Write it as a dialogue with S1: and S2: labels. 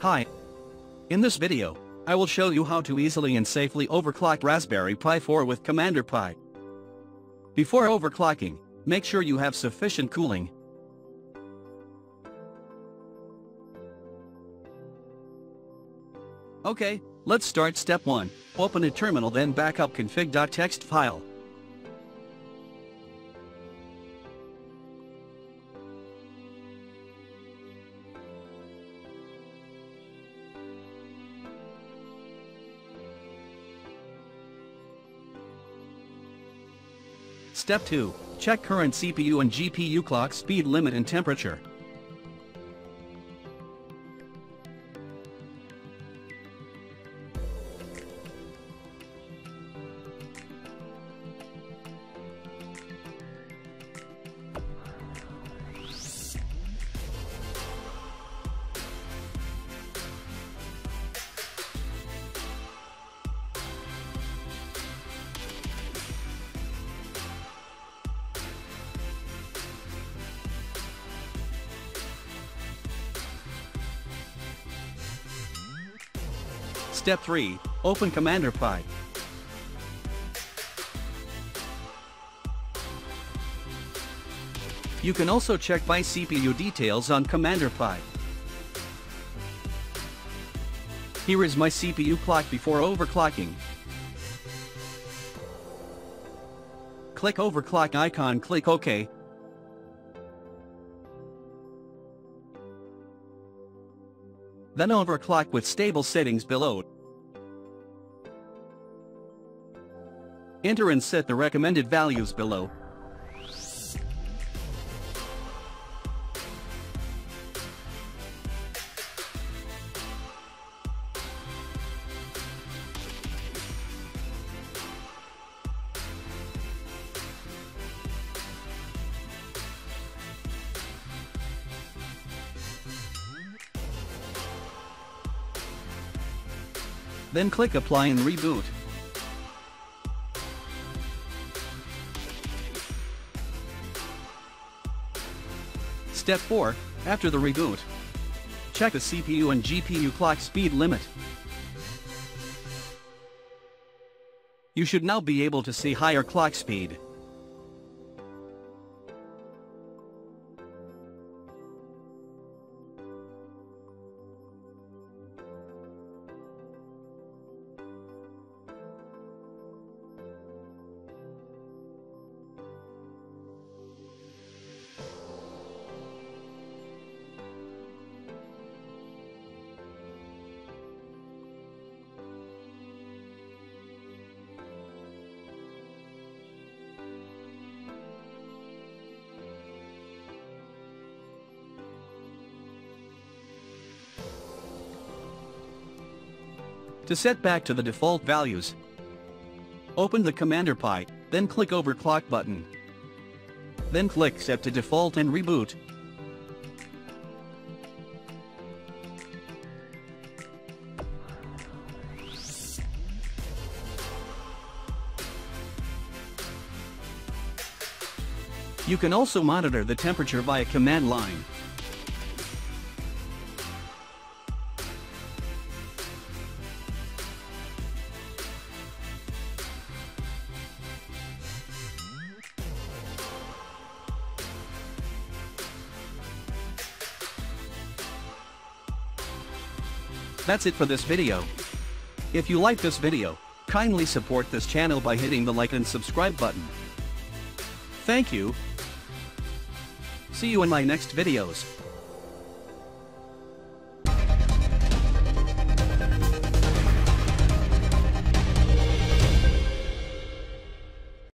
S1: Hi. In this video, I will show you how to easily and safely overclock Raspberry Pi 4 with Commander Pi. Before overclocking, make sure you have sufficient cooling. Okay, let's start step 1. Open a terminal then backup config.txt file. Step 2. Check current CPU and GPU clock speed limit and temperature. Step 3. Open Commander Pi. You can also check my CPU details on Commander Pi. Here is my CPU clock before overclocking. Click overclock icon click OK. Then overclock with stable settings below. Enter and set the recommended values below. Then click Apply and Reboot. Step 4, after the reboot. Check the CPU and GPU clock speed limit. You should now be able to see higher clock speed. To set back to the default values, open the Commander Pi, then click Overclock button. Then click Set to Default and Reboot. You can also monitor the temperature via command line. That's it for this video. If you like this video, kindly support this channel by hitting the like and subscribe button. Thank you. See you in my next videos.